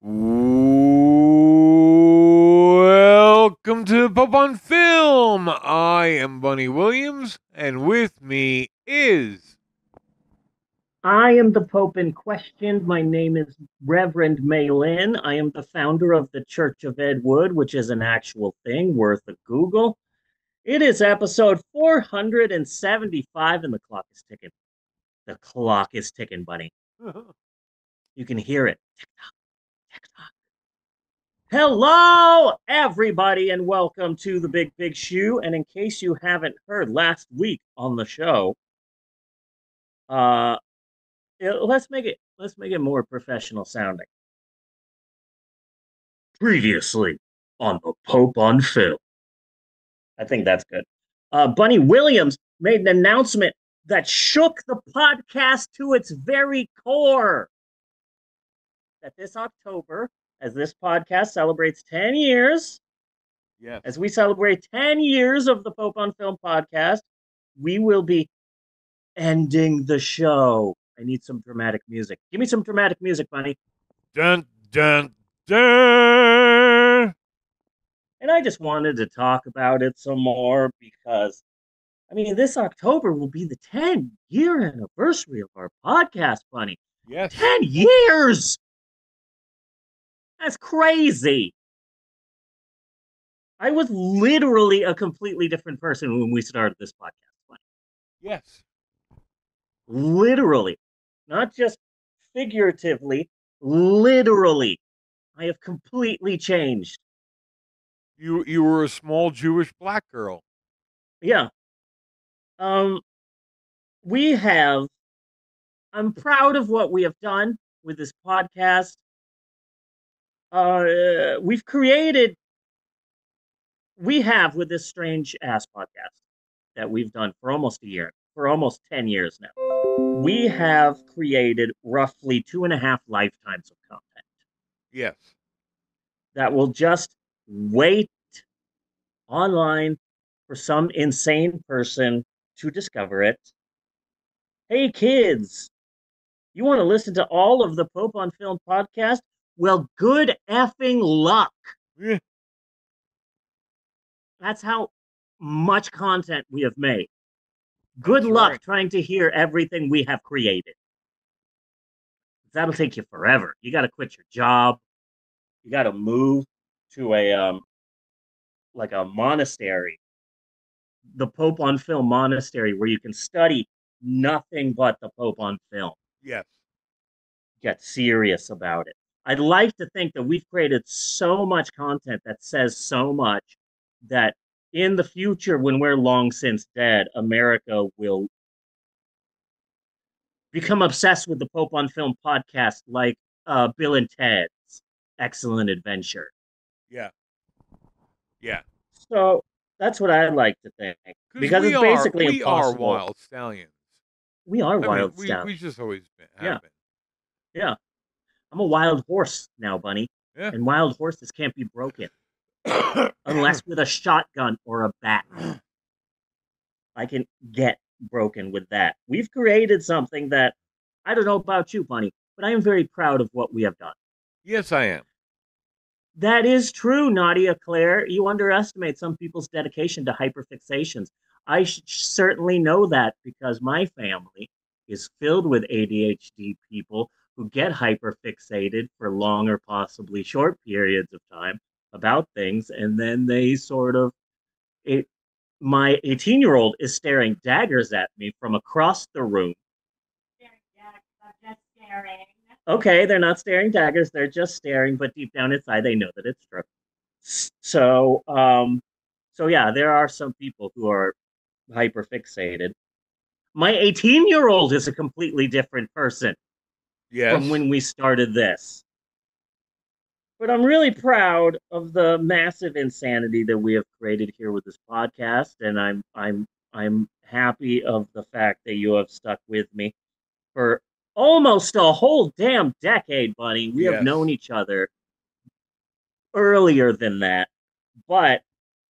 Welcome to Pope on Film. I am Bunny Williams, and with me is. I am the Pope in question. My name is Reverend Maylin. I am the founder of the Church of Ed Wood, which is an actual thing worth a Google. It is episode 475, and the clock is ticking. The clock is ticking, buddy. You can hear it. Hello, everybody, and welcome to the Big Big Shoe. And in case you haven't heard last week on the show, uh, let's make it let's make it more professional sounding. Previously on the Pope on Film. I think that's good. Uh, Bunny Williams made an announcement that shook the podcast to its very core. That this October, as this podcast celebrates 10 years, Yes. as we celebrate 10 years of the Pope on Film podcast, we will be ending the show. I need some dramatic music. Give me some dramatic music, Bunny. Dun, dun, dun. And I just wanted to talk about it some more because, I mean, this October will be the 10 year anniversary of our podcast, Bunny. Yes. 10 years! That's crazy. I was literally a completely different person when we started this podcast. Yes. Literally, not just figuratively, literally. I have completely changed. You you were a small Jewish black girl. Yeah. Um, we have, I'm proud of what we have done with this podcast. Uh, we've created, we have with this strange ass podcast that we've done for almost a year, for almost 10 years now. We have created roughly two and a half lifetimes of content Yes. that will just wait online for some insane person to discover it. Hey, kids, you want to listen to all of the Pope on Film podcast? Well, good effing luck. Yeah. That's how much content we have made. Good That's luck right. trying to hear everything we have created. That'll take you forever. You got to quit your job. You got to move to a um like a monastery, the Pope on Film monastery, where you can study nothing but the Pope on Film. Yes. Get serious about it. I'd like to think that we've created so much content that says so much that in the future, when we're long since dead, America will become obsessed with the Pope on Film podcast like uh, Bill and Ted's Excellent Adventure. Yeah. Yeah. So that's what I'd like to think. Because it's are, basically we are wild stallions. We are I mean, wild we, stuff. we just always been, Yeah. been. Yeah. I'm a wild horse now, Bunny. Yeah. And wild horses can't be broken unless with a shotgun or a bat. I can get broken with that. We've created something that I don't know about you, Bunny, but I am very proud of what we have done. yes, I am. That is true, Nadia Claire. You underestimate some people's dedication to hyperfixations. I sh- certainly know that because my family is filled with ADHD people who get hyperfixated for long or possibly short periods of time about things, and then they sort of it. My 18 year old is staring daggers at me from across the room. Okay, they're not staring daggers, they're just staring, but deep down inside they know that it's true. So, um, so yeah, there are some people who are hyperfixated. My 18 year old is a completely different person Yes. from when we started this. But I'm really proud of the massive insanity that we have created here with this podcast, and I'm I'm I'm happy of the fact that you have stuck with me for almost a whole damn decade, buddy. We Yes. have known each other earlier than that, but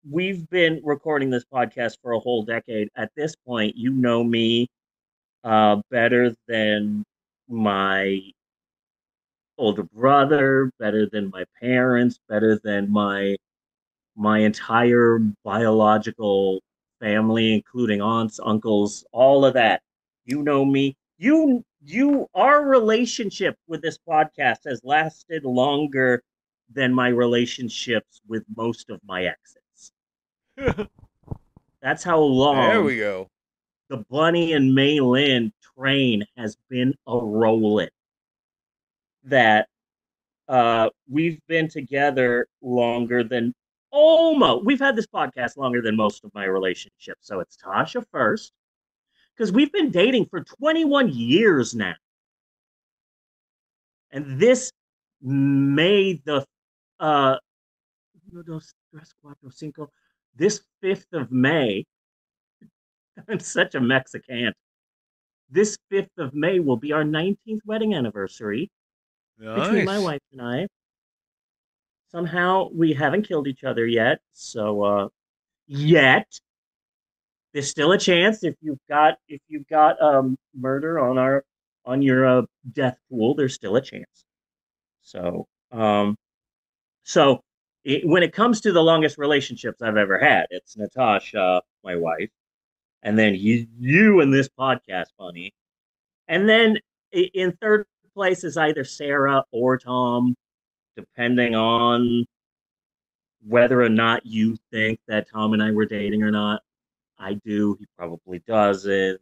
we've been recording this podcast for a whole decade. At this point, you know me uh, better than my older brother, better than my parents, better than my my entire biological family, including aunts, uncles, all of that. You know me. You you our relationship with this podcast has lasted longer than my relationships with most of my exes. That's how long there we go. The Bunny and Maylin train has been a rolling. That uh, we've been together longer than almost. We've had this podcast longer than most of my relationships. So it's Tasha first, because we've been dating for 21 years now. And this May the uh, this 5th of May, I'm such a Mexican. This 5th of May will be our 19th wedding anniversary between my wife and I. Somehow we haven't killed each other yet, so uh yet there's still a chance if you've got if you've got um murder on our on your uh, death pool, there's still a chance. So um so it, when it comes to the longest relationships I've ever had, it's Natasha, my wife, and then you, you and this podcast, Bunny, and then in third place is either Sarah or Tom, depending on whether or not you think that Tom and I were dating or not. I do. He probably doesn't.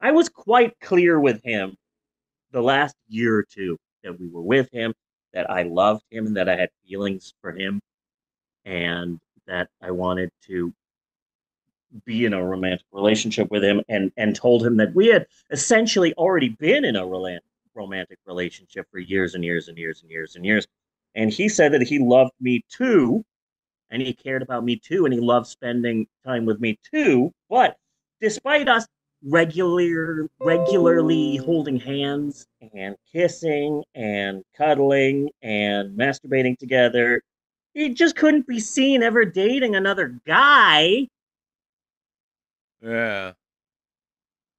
I was quite clear with him the last year or two that we were with him, that I loved him and that I had feelings for him, and that I wanted to be in a romantic relationship with him and and told him that we had essentially already been in a romantic relationship for years and years and years and years and years. And he said that he loved me too and he cared about me too and he loved spending time with me too. But despite us regular regularly holding hands and kissing and cuddling and masturbating together he just couldn't be seen ever dating another guy Yeah.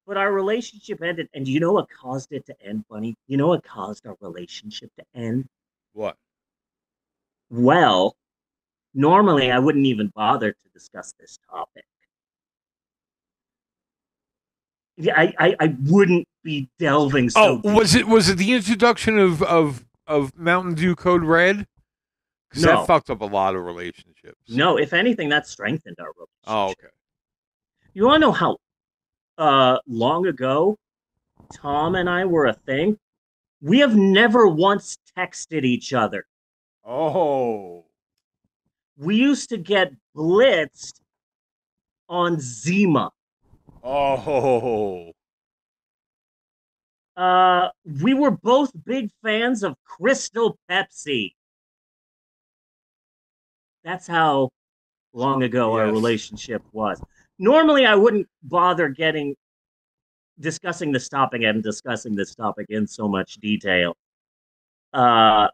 but our relationship ended. And you know what caused it to end, Bunny? You know what caused our relationship to end? What? Well, normally I wouldn't even bother to discuss this topic. Yeah, I, I, I wouldn't be delving so Oh, was it was it the introduction of of of Mountain Dew Code Red? Because No. that fucked up a lot of relationships. No, if anything, that strengthened our oh, relationship. Oh, okay. You want to know how uh, long ago Tom and I were a thing? We have never once texted each other. Oh. We used to get blitzed on Zima. Oh. Uh, we were both big fans of Crystal Pepsi. That's how long ago our relationship was. Normally, I wouldn't bother getting discussing this topic and discussing this topic in so much detail. Uh,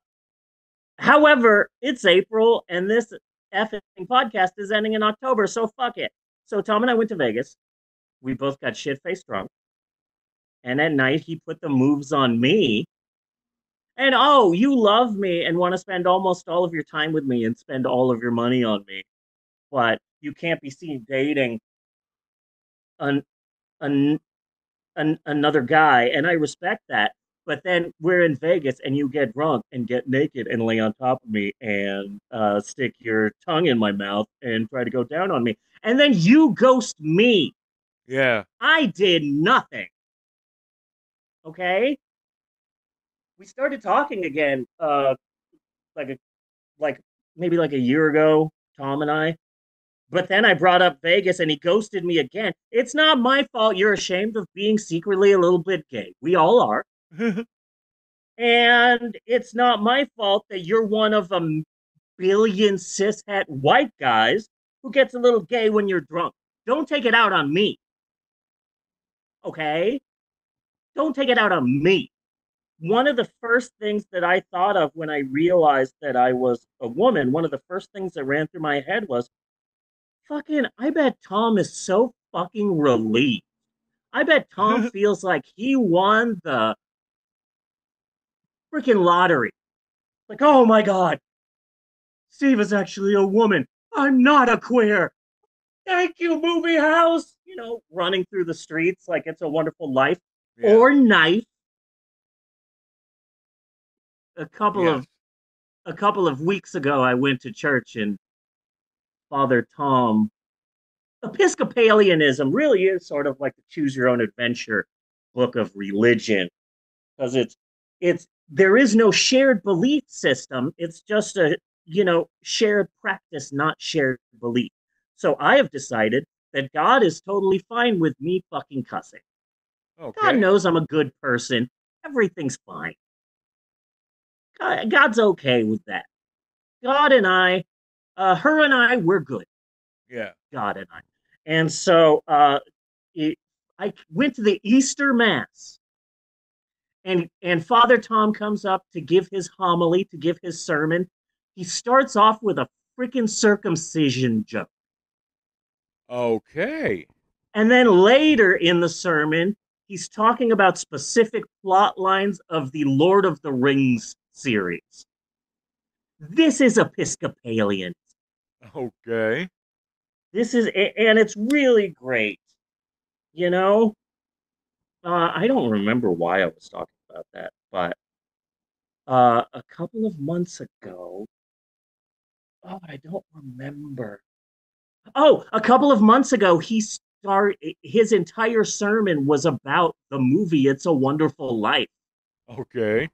however, it's April and this effing podcast is ending in October, so fuck it. So Tom and I went to Vegas. We both got shit faced drunk. And at night, he put the moves on me. And oh, you love me and want to spend almost all of your time with me and spend all of your money on me. But you can't be seen dating an, an, an, another guy. And I respect that. But then we're in Vegas and you get drunk and get naked and lay on top of me and uh, stick your tongue in my mouth and try to go down on me. And then you ghost me. Yeah. I did nothing. Okay? We started talking again uh like a like maybe like a year ago, Tom and I. But then I brought up Vegas and he ghosted me again. It's not my fault you're ashamed of being secretly a little bit gay. We all are. And it's not my fault that you're one of a billion cishet white guys who gets a little gay when you're drunk. Don't take it out on me. Okay? Don't take it out on me. One of the first things that I thought of when I realized that I was a woman, one of the first things that ran through my head was fucking, I bet Tom is so fucking relieved. I bet Tom feels like he won the freaking lottery. Like, oh my God, Steve is actually a woman. I'm not a queer. Thank you, movie house. You know, running through the streets like it's a wonderful life. Yeah. Or knife. A couple Yes. of a couple of weeks ago, I went to church and Father Tom. Episcopalianism really is sort of like the choose your own adventure book of religion because it's it's there is no shared belief system. It's just a you know shared practice, not shared belief. So I have decided that God is totally fine with me fucking cussing. okay. God knows I'm a good person. Everything's fine. God, God's okay with that. God and I, uh, her and I, we're good. Yeah. God and I. And so uh, it, I went to the Easter Mass, and and Father Tom comes up to give his homily, to give his sermon. He starts off with a freaking circumcision joke. Okay. And then later in the sermon, he's talking about specific plot lines of the Lord of the Rings series. This is Episcopalian. Okay. This is, and it's really great. You know, uh, I don't remember why I was talking about that, but uh, a couple of months ago, oh, I don't remember. Oh, a couple of months ago, he start his entire sermon was about the movie It's a Wonderful Life. Okay.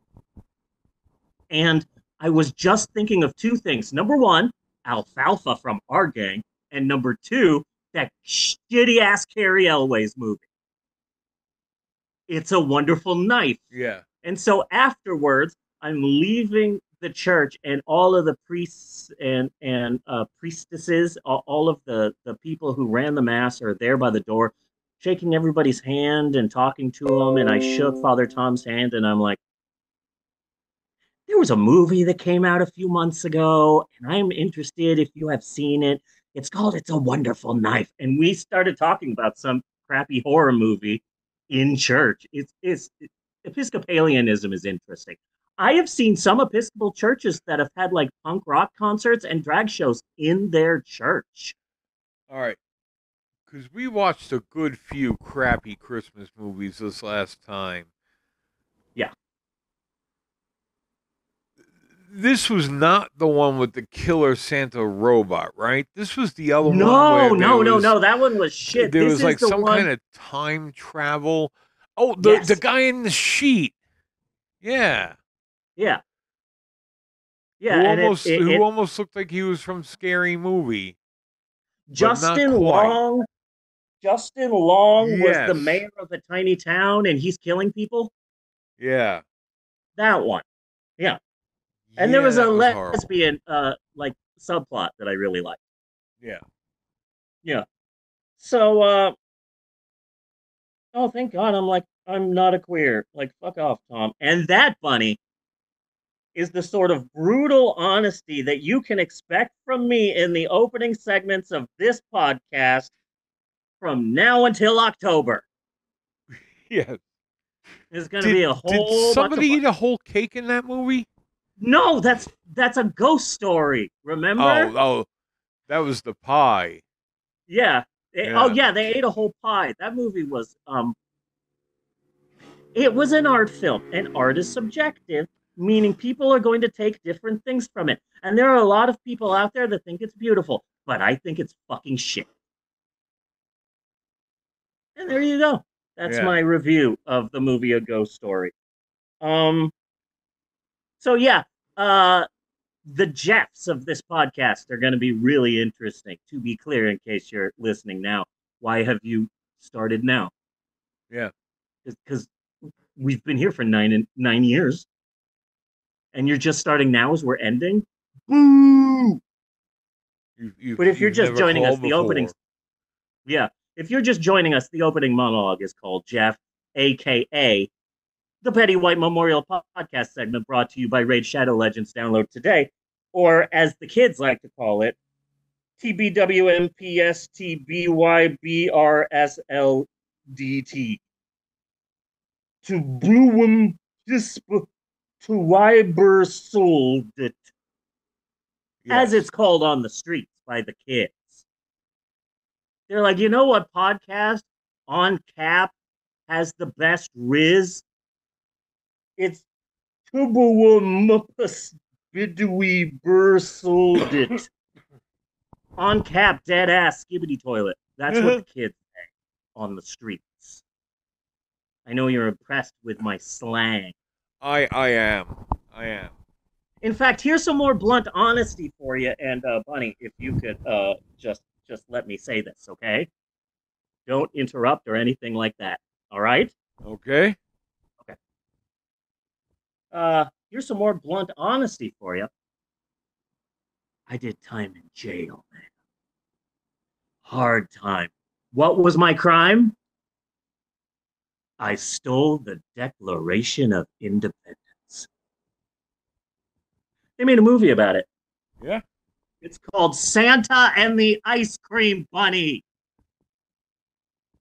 And I was just thinking of two things. Number one, Alfalfa from our gang. And number two, that shitty ass Cary Elwes movie. It's a wonderful knife. Yeah. And so afterwards, I'm leaving the church, and all of the priests and and uh, priestesses, all, all of the the people who ran the mass are there by the door, shaking everybody's hand and talking to them. And I shook Father Tom's hand, and I'm like, there was a movie that came out a few months ago, and I'm interested if you have seen it. It's called It's a Wonderful Knife. And we started talking about some crappy horror movie in church. It's it's it's Episcopalianism is interesting. I have seen some Episcopal churches that have had like punk rock concerts and drag shows in their church. All right. Because we watched a good few crappy Christmas movies this last time. Yeah. This was not the one with the killer Santa robot, right? This was the other one. No, where no, there no, no. That one was shit. There this was is like the some one, kind of time travel. Oh, the Yes. the guy in the sheet. Yeah. yeah, yeah. who and it- almost it- who it- almost looked like he was from Scary Movie. Justin. Long. Justin Long was the mayor of a tiny town, and he's killing people. Yeah. That one. And there was a horrible. lesbian uh like subplot that I really liked. Yeah. Yeah. So uh oh thank God I'm like I'm not a queer. Like fuck off, Tom. And that bunny is the sort of brutal honesty that you can expect from me in the opening segments of this podcast from now until October. Yeah. There's gonna Did, be a whole. did somebody eat a whole cake in that movie? No, that's that's a ghost story, remember? Oh, oh, that was the pie. Yeah. They- Oh Yeah. yeah, they ate a whole pie. That movie was um it was an art film and art is subjective, meaning people are going to take different things from it. And there are a lot of people out there that think it's beautiful, but I think it's fucking shit. And there you go. That's Yeah. my review of the movie A Ghost Story. Um so yeah, uh the Jeffs of this podcast are going to be really interesting. To be clear, in case you're listening now, why have you started now? Yeah. because we've been here for nine and nine years, and you're just starting now as we're ending. Boo! You, you, But if you're just joining us, called the opening, yeah, if you're just joining us, the opening monologue is called Jeff, aka the Betty White Memorial Podcast segment, brought to you by Raid Shadow Legends. Download today, or as the kids like to call it, TBWMPSTBYBRSLDT. To Bruin Disp Twybersold it, as it's called on the streets by the kids. They're like, you know what podcast on cap has the best Riz? It's Tubawumupas Bidui Bursold it. On cap, dead ass skibidi toilet. That's what the kids say on the streets. I know you're impressed with my slang. I I am. I am. In fact, here's some more blunt honesty for you. And uh, Bunny, if you could uh, just just let me say this, okay? Don't interrupt or anything like that. All right? Okay. Uh, here's some more blunt honesty for you. I did time in jail, man. Hard time. What was my crime? I stole the Declaration of Independence. They made a movie about it. Yeah. It's called Santa and the Ice Cream Bunny.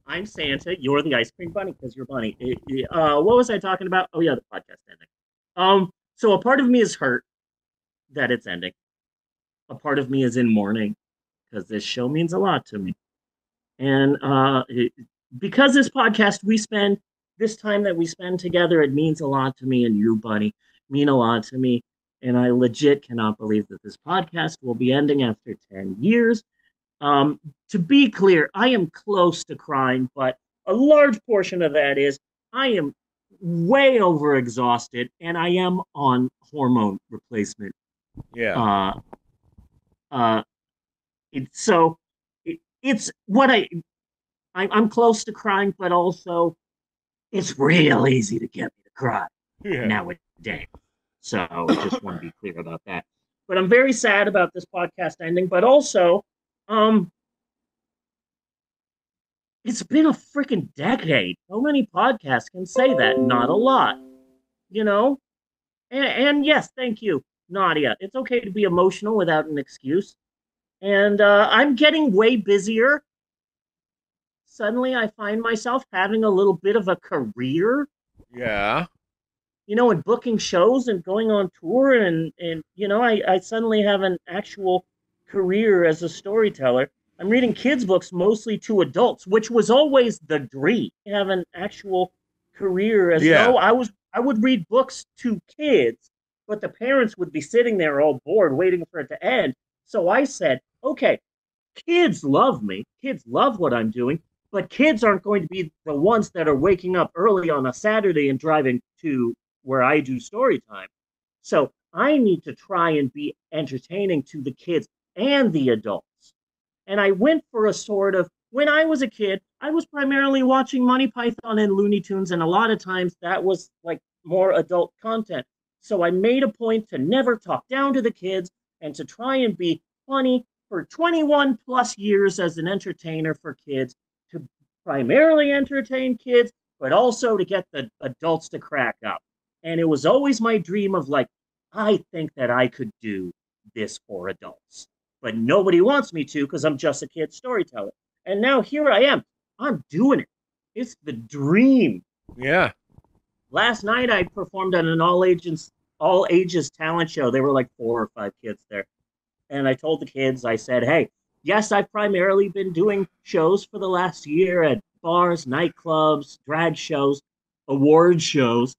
I'm Santa. You're the ice cream bunny because you're bunny. It- it- uh, what was I talking about? Oh yeah, the podcast ending. Um, so a part of me is hurt that it's ending. A part of me is in mourning because this show means a lot to me. And uh, it- because this podcast we spend this time that we spend together, it means a lot to me, and you, buddy, mean a lot to me. And I legit cannot believe that this podcast will be ending after 10 years. Um, to be clear, I am close to crying, but a large portion of that is I am way overexhausted and I am on hormone replacement. Yeah. Uh, uh, it, so it, it's what I, I I'm close to crying, but also it's real easy to get me to cry yeah. nowadays. So I just want to be clear about that. But I'm very sad about this podcast ending, but also, um, it's been a freaking decade. How many podcasts can say that? Not a lot, you know? And, and yes, thank you, Nadia. It's okay to be emotional without an excuse. And uh, I'm getting way busier. Suddenly, I find myself having a little bit of a career Yeah. you know, and booking shows and going on tour and and you know, I, I suddenly have an actual career as a storyteller. I'm reading kids' books mostly to adults, which was always the dream. Have an actual career as Yeah. though I was I would read books to kids, but the parents would be sitting there all bored waiting for it to end. So I said, okay, kids love me. Kids love what I'm doing, but kids aren't going to be the ones that are waking up early on a Saturday and driving to where I do story time. So I need to try and be entertaining to the kids and the adults. And I went for a sort of when I was a kid, I was primarily watching Monty Python and Looney Tunes, and a lot of times that was like more adult content. So I made a point to never talk down to the kids and to try and be funny for 21 plus years as an entertainer for kids to primarily entertain kids, but also to get the adults to crack up. And it was always my dream of like, I think that I could do this for adults, but nobody wants me to because I'm just a kid storyteller. And now here I am. I'm doing it. It's the dream. Yeah. Last night I performed at an all ages all ages talent show. There were like four or five kids there. And I told the kids, I said, hey, yes, I've primarily been doing shows for the last year at bars, nightclubs, drag shows, award shows,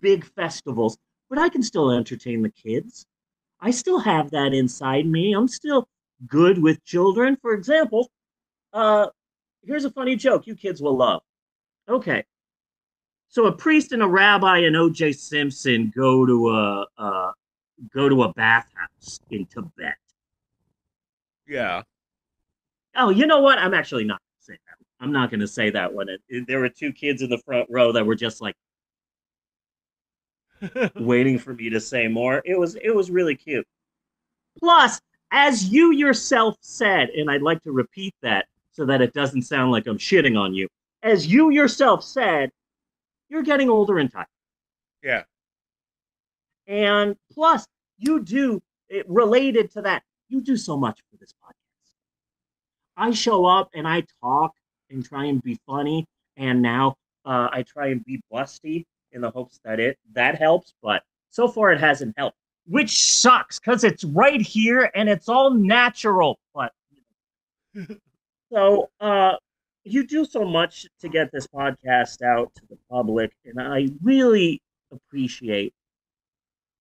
big festivals, but I can still entertain the kids. I still have that inside me. I'm still good with children. For example, uh, here's a funny joke you kids will love. Okay. So a priest and a rabbi and O.J. Simpson go to a uh, go to a bathhouse in Tibet. Yeah. Oh, you know what? I'm actually not going to say that. I'm not going to say that one. It, it- there were two kids in the front row that were just like waiting for me to say more. It was it was really cute. Plus, as you yourself said, and I'd like to repeat that so that it doesn't sound like I'm shitting on you. As you yourself said, you're getting older and tired. yeah. And plus, you do it related to that. You do so much for this podcast. I show up and I talk and try and be funny, and now uh, I try and be busty in the hopes that it that helps, but so far it hasn't helped, which sucks because it's right here and it's all natural. But so uh, you do so much to get this podcast out to the public, and I really appreciate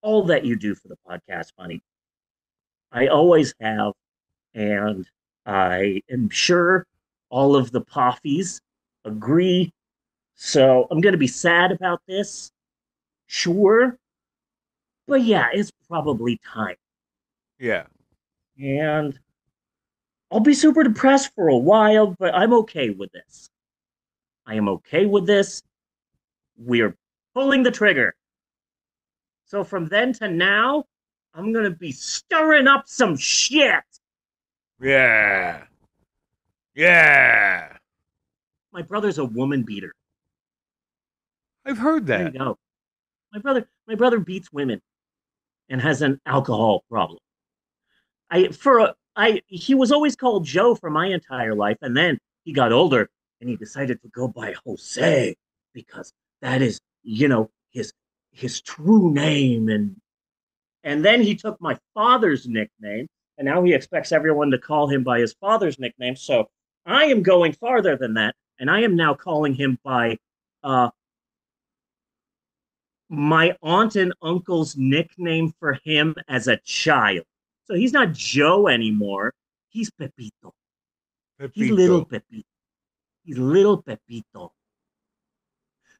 all that you do for the podcast, Bunny. I always have, and I am sure all of the Poffies agree. So I'm going to be sad about this, sure. But yeah, it's probably time. Yeah. And I'll be super depressed for a while, but I'm okay with this. I am okay with this. We're pulling the trigger. So from then to now, I'm going to be stirring up some shit. Yeah. Yeah. My brother's a woman beater. I've heard that. you go. My brother, my brother beats women, and has an alcohol problem. I for a, I he was always called Joe for my entire life, and then he got older and he decided to go by Jose because that is you know his his true name, and and then he took my father's nickname, and now he expects everyone to call him by his father's nickname. So I am going farther than that, and I am now calling him by uh, my aunt and uncle's nickname for him as a child. So he's not Joe anymore. He's Pepito. He's little Pepito. He's little Pepito.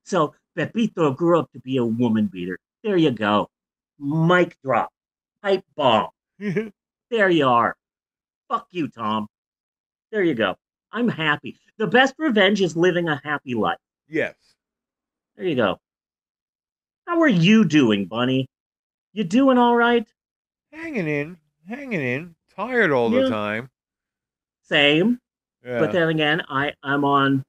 So Pepito grew up to be a woman beater. There you go. Mic drop. Pipe bomb. There you are. Fuck you, Tom. There you go. I'm happy. The best revenge is living a happy life. yes. There you go. How are you doing, Bunny? You doing all right? Hanging in. Hanging in. Tired all Yeah. the time. Same. Yeah. But then again, I I'm on.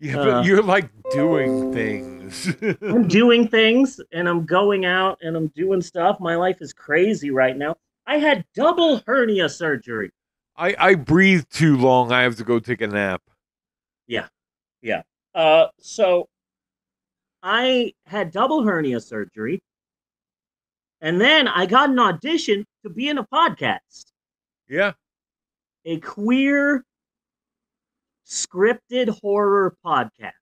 yeah, uh, but you're like doing things. I'm doing things, and I'm going out, and I'm doing stuff. My life is crazy right now. I had double hernia surgery. I, I breathe too long. I have to go take a nap. Yeah, yeah. Uh, so I had double hernia surgery, and then I got an audition to be in a podcast. Yeah. a queer scripted horror podcast.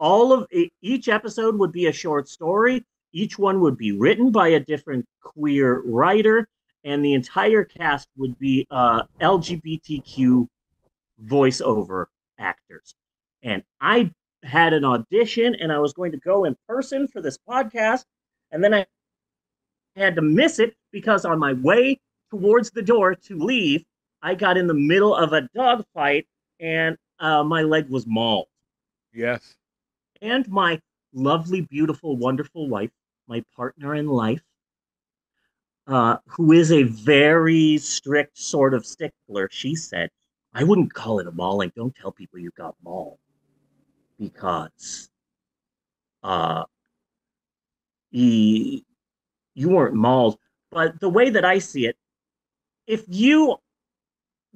All of each episode would be a short story. Each one would be written by a different queer writer, and the entire cast would be uh, LGBTQ voiceover actors. And I had an audition, and I was going to go in person for this podcast, and then I had to miss it because on my way towards the door to leave, I got in the middle of a dog fight and uh, my leg was mauled. Yes. And my lovely, beautiful, wonderful wife, my partner in life, uh, who is a very strict sort of stickler, she said, I wouldn't call it a mauling. Don't tell people you got mauled because uh, he, you weren't mauled. But the way that I see it, if you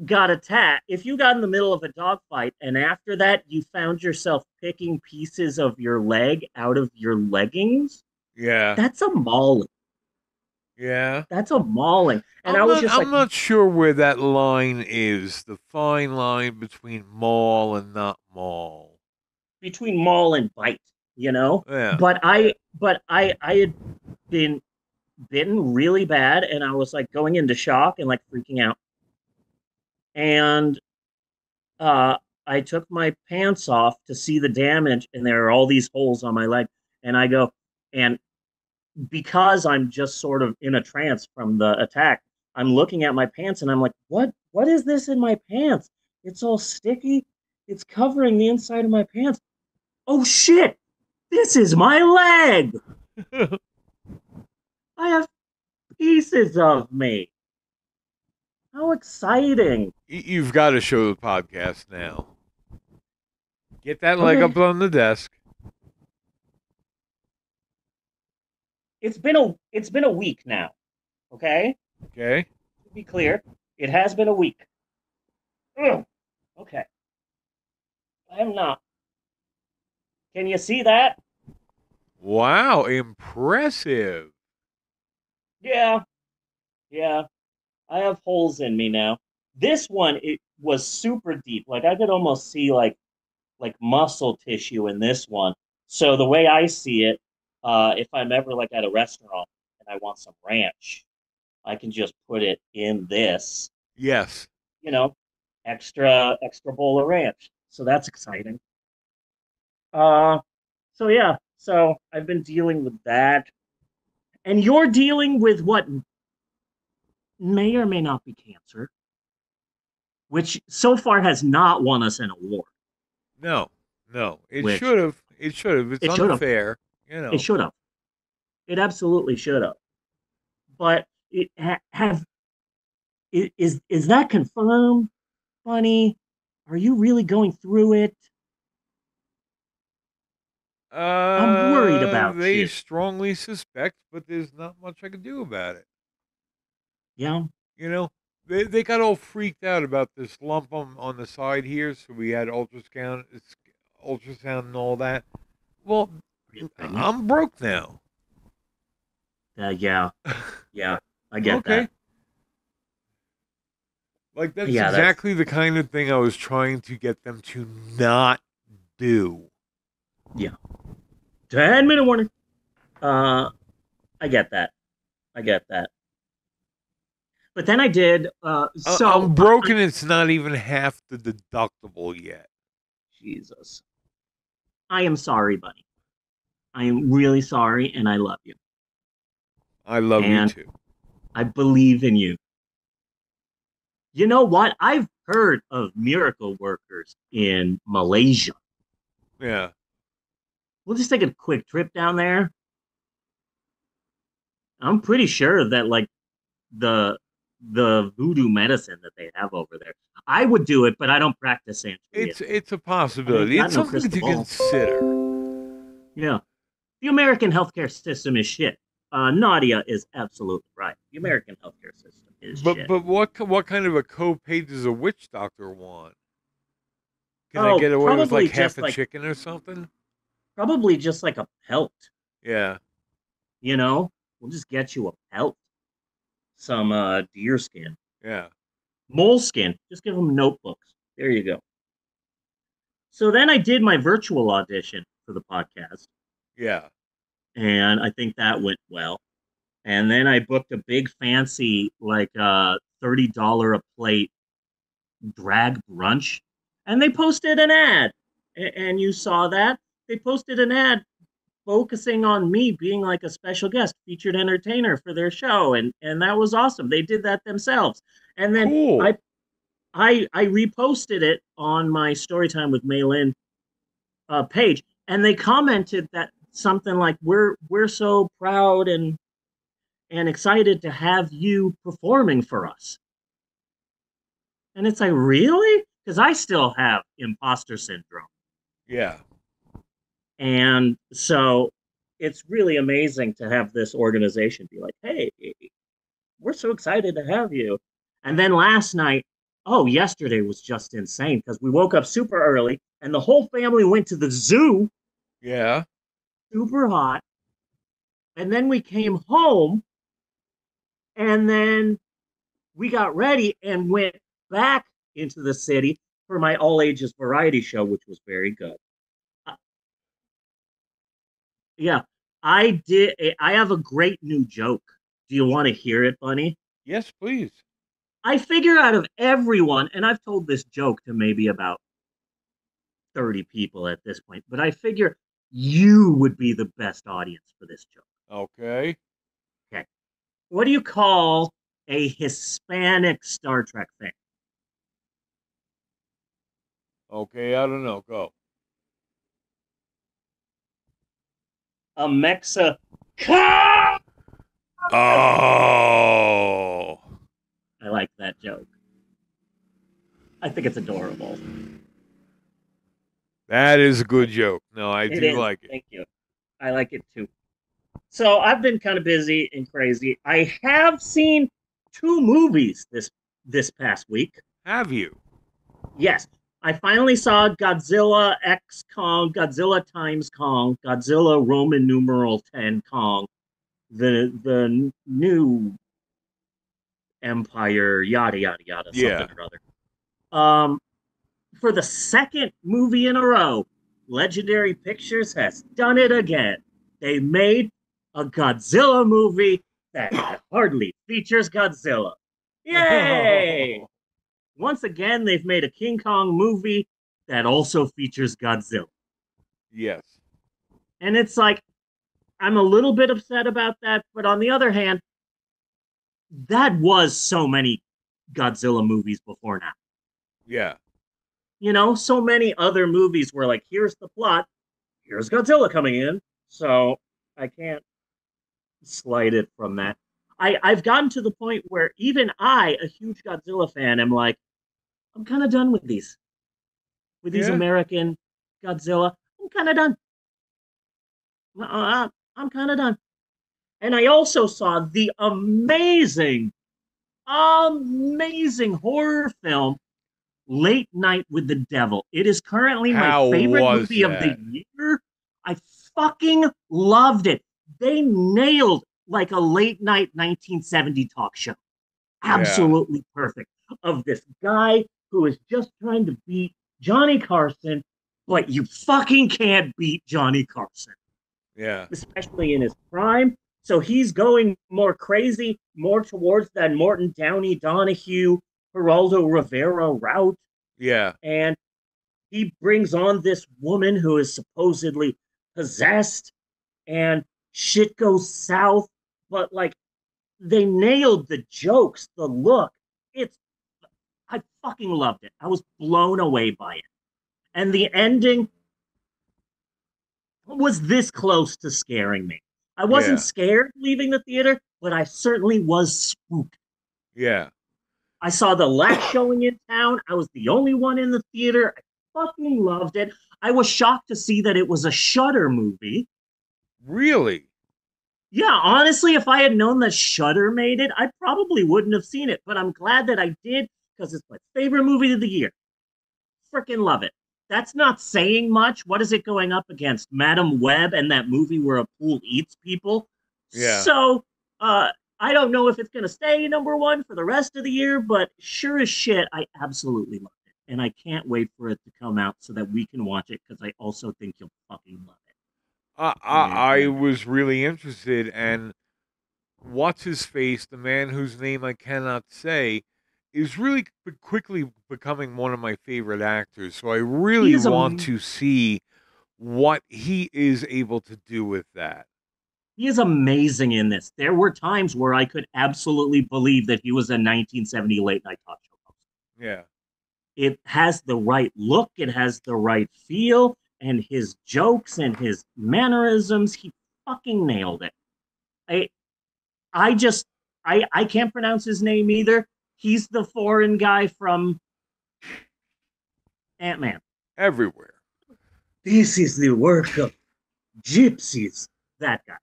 got attacked, if you got in the middle of a dogfight and after that you found yourself picking pieces of your leg out of your leggings, Yeah. that's a mauling. Yeah. That's a mauling. And I'm I was not, just I'm like, not sure where that line is. The fine line between mall and not mall. Between maul and bite, you know? Yeah. But I, but I, I had been bitten really bad, and I was like going into shock and like freaking out. And uh, I took my pants off to see the damage, and there are all these holes on my leg. And I go, and because I'm just sort of in a trance from the attack, I'm looking at my pants and I'm like, what? What is this in my pants? It's all sticky. It's covering the inside of my pants. Oh shit! This is my leg. I have pieces of me. How exciting! You've got to show the podcast now. Get that leg up on the desk. It's been a it's been a week now. Okay, Okay. to be clear, it has been a week. Ugh. Okay, I am not Can you see that? Wow, impressive. Yeah. Yeah. I have holes in me now. This one it was super deep. Like I could almost see like like muscle tissue in this one. So the way I see it, uh, if I'm ever like at a restaurant and I want some ranch, I can just put it in this, Yes. you know, extra extra bowl of ranch. So that's exciting. Uh so yeah, so I've been dealing with that. And you're dealing with what may or may not be cancer, which so far has not won us an award. No. No. It Which- should have. It should have. It's It unfair. You know. It should have. It absolutely should have. But it ha- have is is that confirmed, Bunny? Are you really going through it? Uh, I'm worried about They you. strongly suspect, but there's not much I can do about it. Yeah. You know, they they got all freaked out about this lump on on the side here, so we had ultrasound, ultrasound and all that. Well, Are you pregnant? I'm broke now. Uh, yeah. Yeah. I get okay. that. Like that's Yeah, that's- exactly the kind of thing I was trying to get them to not do. Ten minute warning. Uh, I get that. I get that. But then I did. Uh, so I'm broken. It's not even half the deductible yet. Jesus. I am sorry, buddy. I am really sorry, and I love you. I love And- you too. I believe in you. You know what? I've heard of miracle workers in Malaysia. Yeah. We'll just take a quick trip down there. I'm pretty sure that like the the voodoo medicine that they have over there. I would do it, but I don't practice Santeria. It's it's a possibility. got It's something to ball. consider. Yeah. The American healthcare system is shit. Uh, Nadia is absolutely right. The American healthcare system is But shit. but what what kind of a copay does a witch doctor want? Can Oh, I get away with like half a like- chicken or something? Probably just like a pelt, Yeah. you know? We'll just get you a pelt. Some uh, deer skin. Yeah. Moleskin. Just give them notebooks. There you go. So then I did my virtual audition for the podcast. Yeah. and I think that went well. And then I booked a big fancy, like uh, thirty dollar a plate drag brunch, and they posted an ad, A- and you saw that they posted an ad focusing on me being like a special guest, featured entertainer for their show, and and that was awesome. They did that themselves, and then Cool. I- I I reposted it on my Storytime with Maylin uh, page, and they commented that something like we're we're so proud and and excited to have you performing for us. And it's like really because I still have imposter syndrome, yeah. And so it's really amazing to have this organization be like, hey, we're so excited to have you. And then last night, oh, yesterday was just insane because we woke up super early and the whole family went to the zoo, Yeah. super hot. And then we came home and then we got ready and went back into the city for my all ages variety show, which was very good. Uh, yeah, I did. Eh, I have a great new joke. Do you want to hear it, Bunny? Yes, please. I figure out of everyone, and I've told this joke to maybe about 30 people at this point, but I figure you would be the best audience for this joke. Okay. Okay. What do you call a Hispanic Star Trek fan? Okay. I don't know. Go. A Mexa. Oh. I like that joke. I think it's adorable. That is a good joke. No, I It do is. like it. Thank you. I like it too. So I've been kind of busy and crazy. I have seen two movies this this past week. Have you? Yes, I finally saw Godzilla X Kong, Godzilla times Kong, Godzilla Roman numeral 10 Kong, the the new empire, yada yada yada, something Yeah. or other. Um, for the second movie in a row, Legendary Pictures has done it again. They made a Godzilla movie that hardly features Godzilla. Yay! Once again, they've made a King Kong movie that also features Godzilla. yes. And it's like, I'm a little bit upset about that, but on the other hand, that was so many Godzilla movies before now. Yeah. You know, so many other movies were like, here's the plot, here's Godzilla coming in. So I can't slight it from that. I, I've gotten to the point where even I, a huge Godzilla fan, am like, I'm kind of done with these. With these Yeah. American Godzilla. I'm kind of done. Uh, I'm kind of done. And I also saw the amazing, amazing horror film Late Night with the Devil. It is currently How my favorite movie of the that? year. I fucking loved it. They nailed like a late night 1970 talk show. Absolutely perfect. Of this guy who is just trying to beat Johnny Carson, but you fucking can't beat Johnny Carson Yeah. especially in his prime. So he's going more crazy, more towards that Morton Downey Donahue, Geraldo Rivera route. Yeah. And he brings on this woman who is supposedly possessed, and shit goes south. But like, they nailed the jokes, the look. It's, I fucking loved it. I was blown away by it. And the ending was this close to scaring me. I wasn't Yeah. scared leaving the theater, but I certainly was spooked. Yeah. I saw the last showing in town. I was the only one in the theater. I fucking loved it. I was shocked to see that it was a Shudder movie. Really? Yeah, honestly, if I had known that Shudder made it, I probably wouldn't have seen it. But I'm glad that I did because it's my favorite movie of the year. Freaking love it. That's not saying much. What is it going up against? Madame Web and that movie where a pool eats people. Yeah. So, uh, I don't know if it's going to stay number one for the rest of the year, but sure as shit, I absolutely love it. And I can't wait for it to come out so that we can watch it because I also think you'll fucking love it. I, I I was really interested, and what's his face, the man whose name I cannot say, is really qu- quickly becoming one of my favorite actors. So I really want to see what he is able to do with that. He is amazing in this. There were times where I could absolutely believe that he was a 1970 late night talk show host. Yeah, It has the right look, it has the right feel, and his jokes and his mannerisms, he fucking nailed it. I I just I I can't pronounce his name either. He's the foreign guy from Ant-Man. everywhere. This is the work of gypsies. That guy.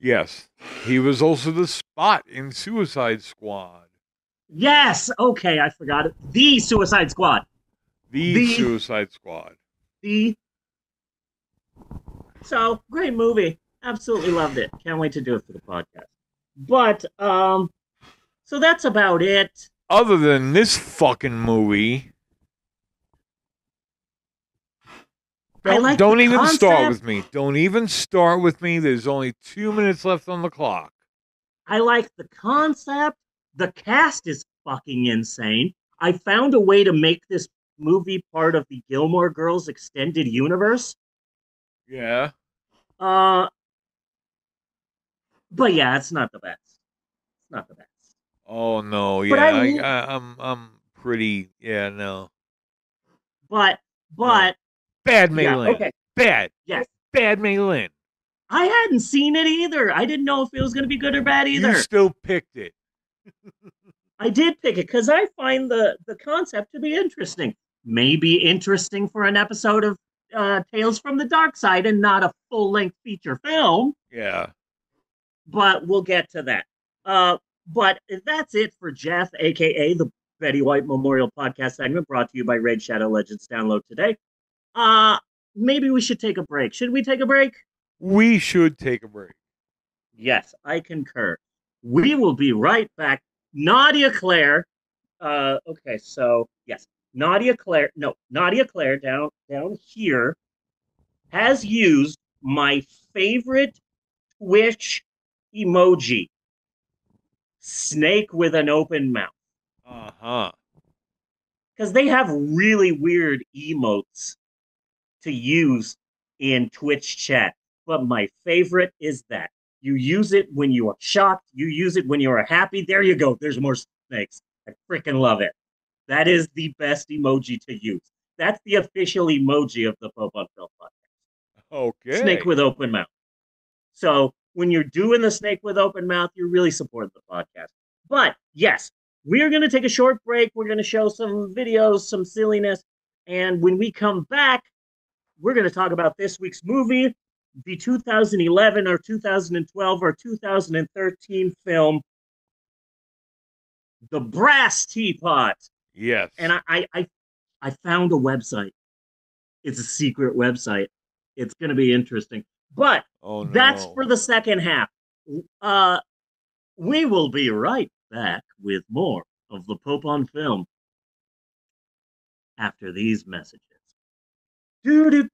Yes, he was also the Spot in Suicide Squad. Yes. Okay, I forgot it. The Suicide Squad. The, The- Suicide Squad. The so great movie. Absolutely loved it. Can't wait to do it for the podcast. But um, so that's about it. Other than this fucking movie, don't, like don't even start with me. Don't even start with me. There's only two minutes left on the clock. I like the concept. The cast is fucking insane. I found a way to make this movie part of the Gilmore Girls extended universe. Yeah. Uh, but yeah, it's not the best. It's not the best. Oh no. Yeah. I, am I'm pretty. Yeah. No. But but Bad yeah, Maylin. okay, Bad. yes. Bad Maylin. I hadn't seen it either. I didn't know if it was going to be good or bad either. You still picked it. I did pick it because I find the the concept to be interesting. Maybe interesting for an episode of uh, Tales from the Dark Side and not a full length feature film. Yeah. But we'll get to that. Uh, but that's it for Jeff, aka the Betty White Memorial Podcast segment brought to you by Raid Shadow Legends Download today. Uh, maybe we should take a break. Should we take a break? We should take a break. Yes, I concur. We will be right back. Nadia Claire. Uh, okay, so yes, Nadia Claire. No, Nadia Claire down down here has used my favorite Twitch emoji, snake with an open mouth. Uh huh. Because they have really weird emotes to use in Twitch chat. But my favorite is that you use it when you are shocked, you use it when you are happy. There you go. There's more snakes. I freaking love it. That is the best emoji to use. That's the official emoji of the Pope on Film podcast. Okay. Snake with open mouth. So when you're doing the snake with open mouth, you're really supporting the podcast. But yes, we're going to take a short break. We're going to show some videos, some silliness. And when we come back, we're going to talk about this week's movie, the 2011 or 2012 or 2013 film, The Brass Teapot. Yes. And I, I, I, I found a website. It's a secret website. It's going to be interesting. But oh, no. that's for the second half. Uh, we will be right back with more of the Pope on film after these messages. Do do